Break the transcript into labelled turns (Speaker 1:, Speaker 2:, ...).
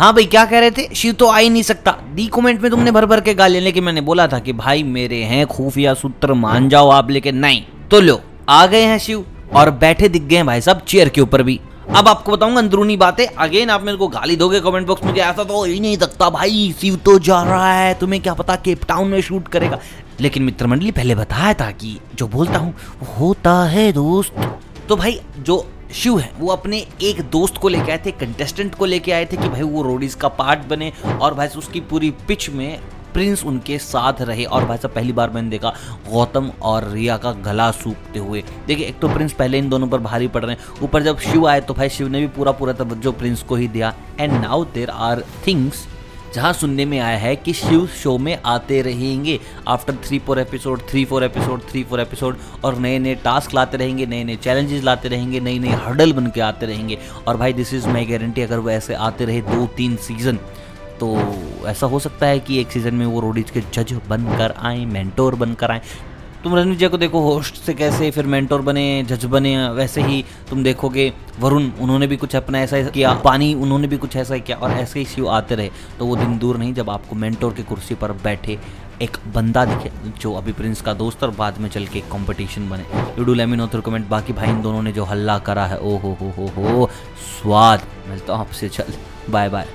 Speaker 1: हाँ भाई, क्या कह रहे थे? शिव तो आ ही नहीं सकता। डी कमेंट में तुमने भर भर के गाली लेकिन मैंने बोला था कि भाई, मेरे हैं खुफिया सूत्र, मान जाओ आप, लेकिन नहीं। तो लो, आ गए हैं शिव, और बैठे दिख गए भाई साहब चेयर के ऊपर भी। अब आपको बताऊँगा अंदरूनी बातें। अगेन आप मेरे को गाली दोगे कमेंट बॉक्स में ऐसा तो ही नहीं सकता भाई, शिव तो जा रहा है, तुम्हें क्या पता केप टाउन में शूट करेगा। लेकिन मित्र मंडली पहले बताया था कि जो बोलता हूँ होता है दोस्त। तो भाई, जो शिव है। वो अपने एक दोस्त को लेके आए थे कंटेस्टेंट को लेके आए थे कि भाई वो रोडीज का पार्ट बने और भाई उसकी पूरी पिच में प्रिंस उनके साथ रहे और भाई साहब पहली बार मैंने देखा गौतम और रिया का गला सूखते हुए। देखिए, एक तो प्रिंस पहले इन दोनों पर भारी पड़ रहे हैं। ऊपर जब शिव आए तो भाई शिव ने भी पूरा पूरा तवज्जो प्रिंस को ही दिया। And now there are things जहाँ सुनने में आया है कि शिव शो में आते रहेंगे। After three four episode three four episode three four episode और नए नए टास्क लाते रहेंगे नए नए चैलेंजेस लाते रहेंगे नई नई हर्डल बन के आते रहेंगे। और भाई दिस इज़ माई गारंटी अगर वो ऐसे आते रहे दो तीन सीज़न तो ऐसा हो सकता है कि एक सीज़न में वो रोडीज के जज बनकर आए मेंटोर बनकर आए। तुम रणवीर को देखो, होस्ट से कैसे फिर मेंटोर बने जज बने, वैसे ही तुम देखोगे, वरुण, उन्होंने भी कुछ अपना ऐसा किया, पानी, उन्होंने भी कुछ ऐसा किया, और ऐसे ही आते रहे। तो वो दिन दूर नहीं, जब आपको मेंटोर की कुर्सी पर बैठे एक बंदा दिखे, जो अभी प्रिंस का दोस्त और बाद में चल के कंपटीशन बने। You do let me know through comment बाकी भाई इन दोनों ने जो हल्ला करा है ओ हो हो हो हो स्वाद। मिलता हूँ आपसे, चल बाय बाय